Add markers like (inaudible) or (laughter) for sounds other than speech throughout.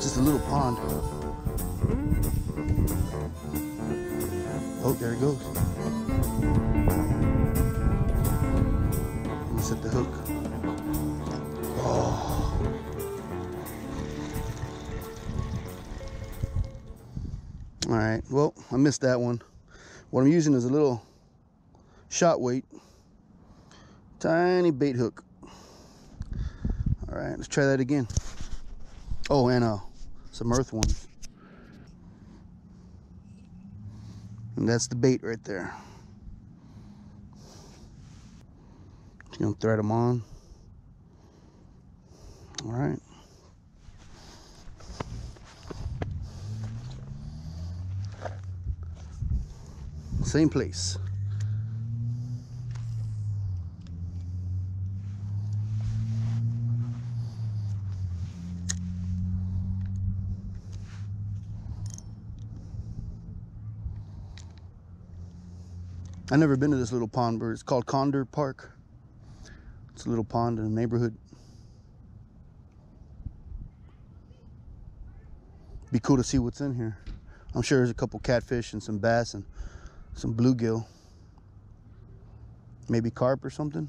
Just a little pond. Oh, there it goes. Let me set the hook. Oh. All right, well, I missed that one. What I'm using is a little shot weight, tiny bait hook. All right, let's try that again. Oh, and uh, some earth ones. And that's the bait right there. Just gonna thread them on. All right. Same place. I've never been to this little pond, but it's called Condor Park. It's a little pond in a neighborhood. Be cool to see what's in here. I'm sure there's a couple catfish and some bass and some bluegill. Maybe carp or something.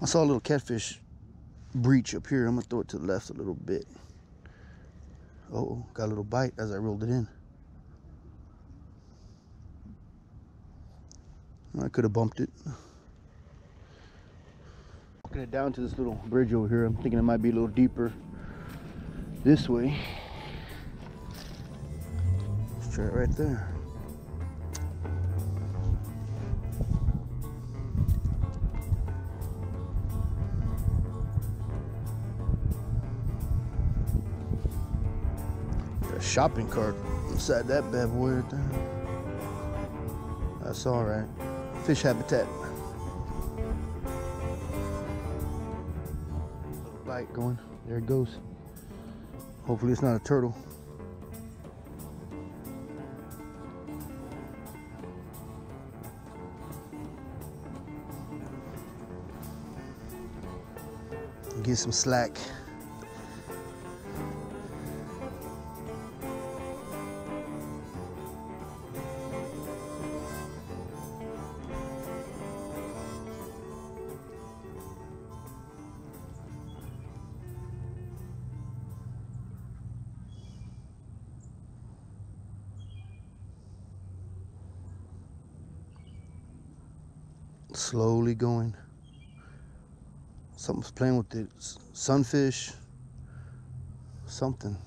I saw a little catfish breach up here. I'm gonna throw it to the left a little bit. Oh, got a little bite as I rolled it in. I could have bumped it. Walking it down to this little bridge over here. I'm thinking it might be a little deeper this way. Let's try it right there. Got a shopping cart inside that bad boy right there. That's all right. Fish habitat. Little bite going. There it goes. Hopefully it's not a turtle. Get some slack. Slowly going. Something's playing with it. Sunfish. Something.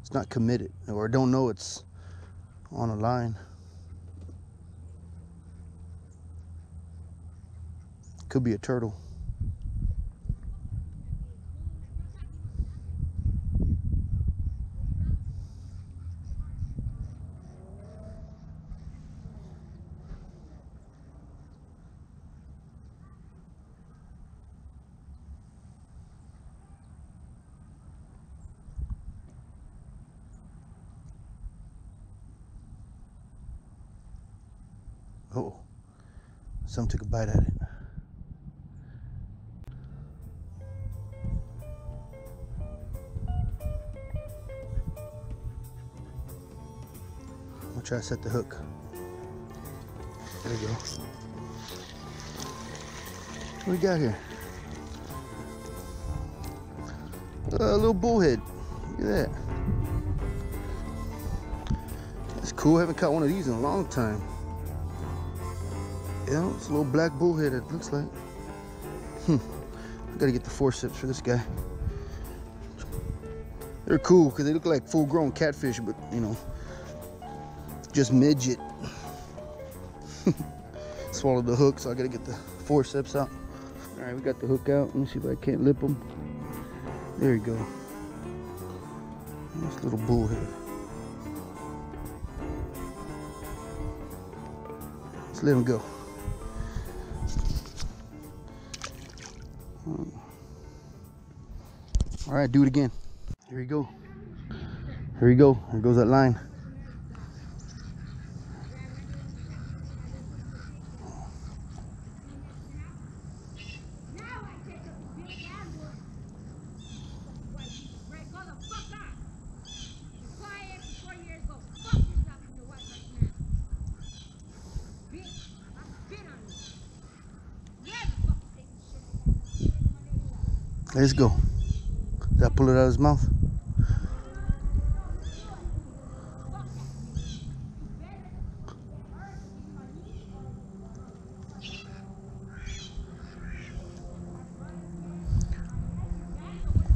It's not committed, or I don't know it's on a line. Could be a turtle. Oh, some took a bite at it. I'm gonna try to set the hook. There we go. What we got here? Uh, a little bullhead. Look at that. That's cool. I haven't caught one of these in a long time. Yeah, it's a little black bullhead, it looks like. Hmm. I gotta get the forceps for this guy. They're cool because they look like full grown catfish, but you know, just midget. (laughs) Swallowed the hook, so I gotta get the forceps out. All right, we got the hook out. Let me see if I can't lip them. There you go. Nice little bullhead. Let's let him go. All right, do it again. Here we go. Here we go. Here goes that line. Let's go. Did I pull it out of his mouth?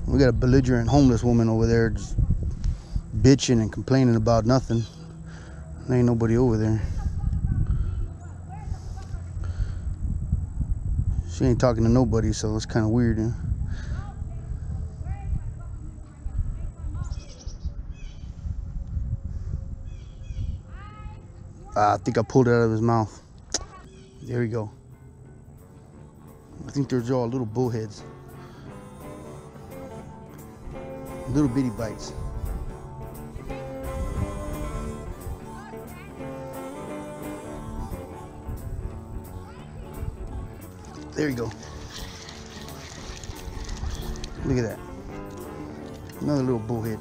We got a belligerent homeless woman over there just bitching and complaining about nothing. There ain't nobody over there. She ain't talking to nobody, so it's kind of weird. Ah, I think I pulled it out of his mouth. There we go. I think they're all little bullheads. Little bitty bites. There you go. Look at that. Another little bullhead.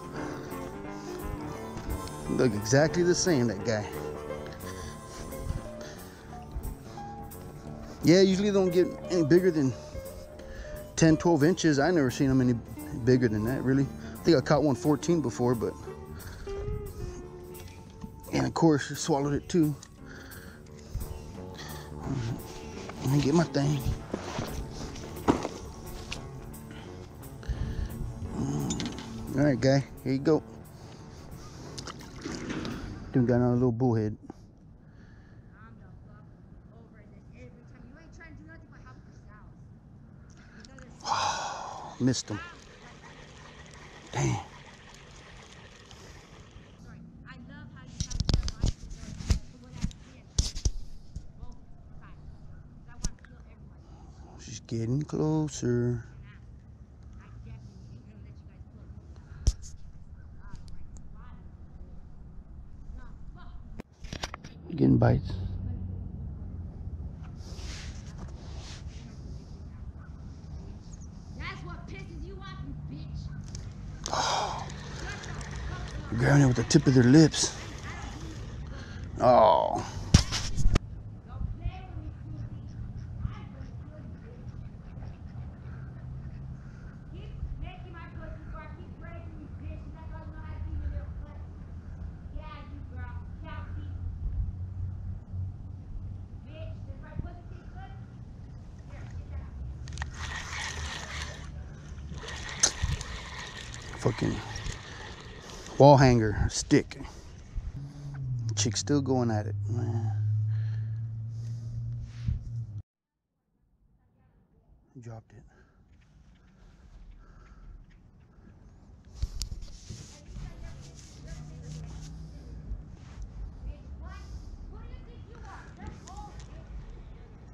(laughs) Look exactly the same, that guy. Yeah, usually don't get any bigger than 10, 12 inches. I never seen them any bigger than that, really. I think I caught one 14 before, but... And of course, swallowed it too. Let me get my thing. All right, guy, here you go. Dude got another little bullhead. I'm the fuck over this every time. You ain't trying to do nothing but help yourself. You know this Missed him. Damn. Sorry. I love how you have your life and what I did. Both sides. I want to kill everybody. She's getting closer. I definitely ain't gonna let you guys pull it. No, Bites. That's what pisses you off, you bitch. You're grabbing it with the tip of their lips. Oh. Don't play with me, Susie. I'm gonna kill you, bitch. Keep making my pussy or I keep breaking you, bitch. That's all you know how to do, you little pussy. Yeah, you girl. Chelsea. Bitch, does my pussy taste good? Here, get that out. Fucking wall hanger stick. Chick's still going at it. Man. Dropped it. Bitch, what? Who do you think you are? You're old, bitch.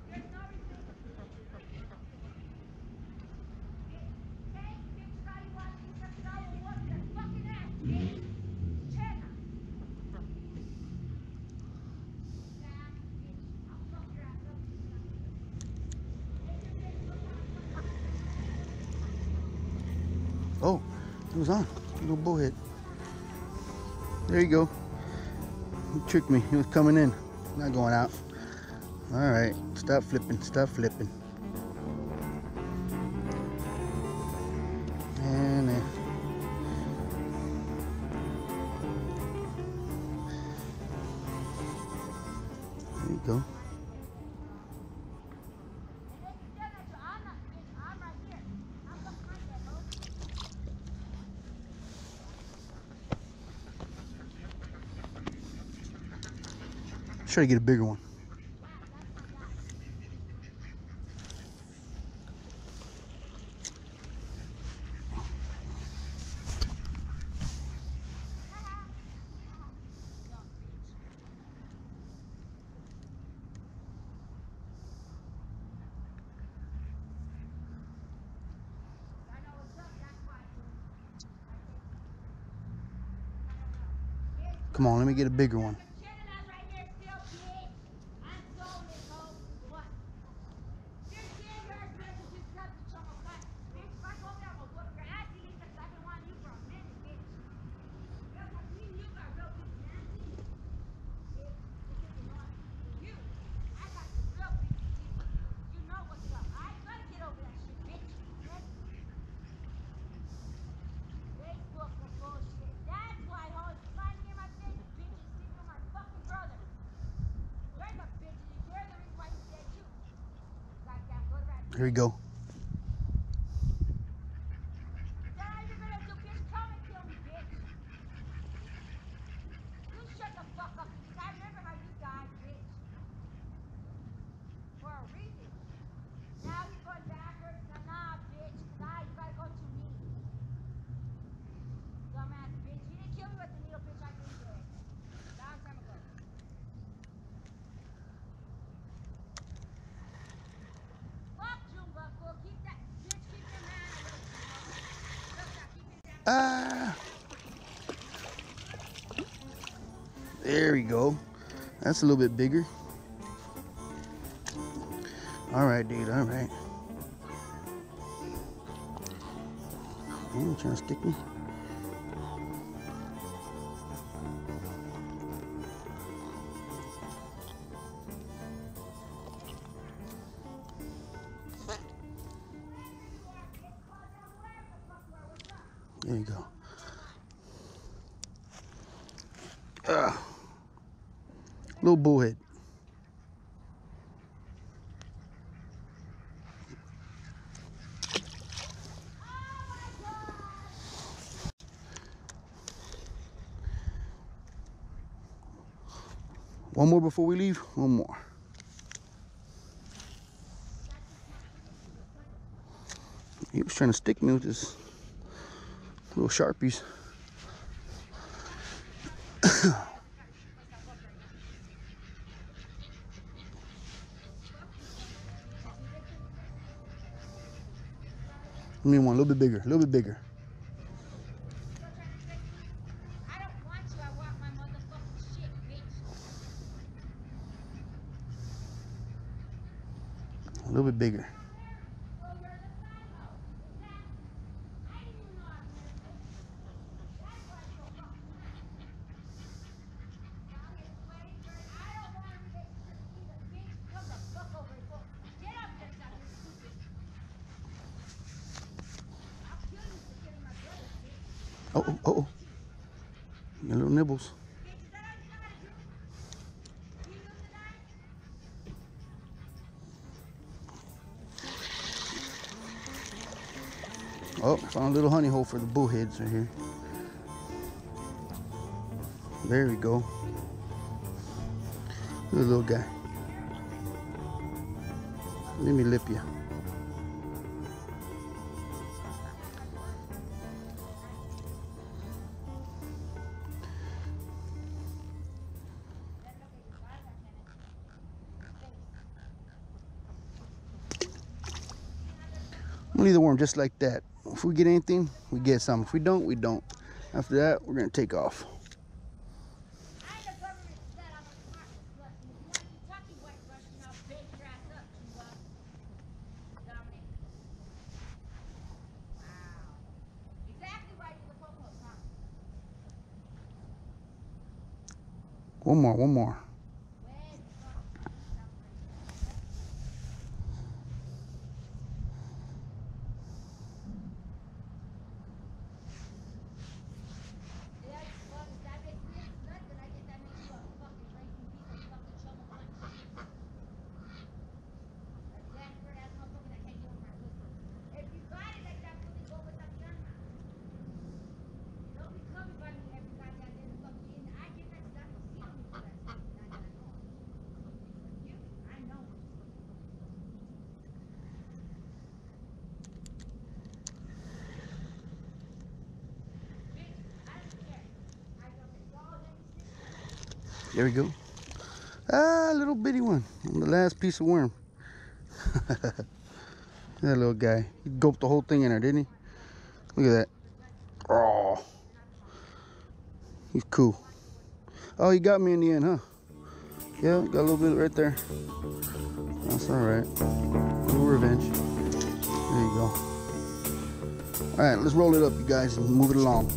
There's no reason. Take pictures all you want, you just know what your fucking ass, bitch. Cheddar. Fat bitch. I'll fuck your ass up. Take your bitch, look how fucking Oh, it was on. Little bullhead. There you go. He tricked me. He was coming in. Not going out. All right. Stop flipping. Stop flipping. Try to get a bigger one. Come on, let me get a bigger one. Here we go. Then all you're gonna do, bitch, come and kill me, bitch. You shut the fuck up, because I remember how you died, bitch. For a reason. Now he's going backwards. Nah, nah, bitch. Nah, you gotta go to me. Dumbass bitch. You didn't kill me with the needle, bitch. I did it. Long time ago. Fuck Jumba, fool. Keep that bitch. Keep your man away from me. Look, now, keep it down. Ah. There we go. That's a little bit bigger. All right, dude. All right. You trying to stick me? There you go. Ah. Little bullhead. One more before we leave. One more. He was trying to stick me with his little sharpies. Give me one, a little bit bigger, a little bit bigger. A little bit bigger. Oh, you're the silo. Exactly. I didn't even know I was nervous. That's why I'm so fucking mad. Now I'm getting sweaty, Jordan. I don't want a relationship either, bitch. Come the fuck over here, fool. Get up there, stop being stupid. I'll kill you for killing my brother, bitch. Oh, oh. Your little nibbles. Oh, found a little honey hole for the bullheads right here. There we go. The little guy. Let me lip you. Gonna leave the worm just like that. If we get anything, we get some. If we don't, we don't. After that, we're gonna take off. One more, one government set on the smart slut. And if you want to keep talking white Russian, I'll bake your ass up, Cuba. Dominic. Wow. Exactly why you're the Popo, huh? One more, one more. Where's the fuck? Yeah, well, if that makes me a slut, then I guess that makes you a fucking racing piece of fucking shovel cunt shit. A damn weird ass motherfucker that can't get over my pussy. If you got it like that, fully go with that gun. Don't be coming by me every goddamn day to fuck me. And I get that stuff to see me for that shit. Now that I know. You, I know. Bitch, I don't care. I don't care. Y'all let me sit There we go. Ah, little bitty one. On the last piece of worm. (laughs) that little guy. He gulped the whole thing in there, didn't he? Look at that. Oh. He's cool. Oh, he got me in the end, huh? Yeah, got a little bit right there. That's all right. A little revenge. There you go. All right, let's roll it up, you guys, and move it along.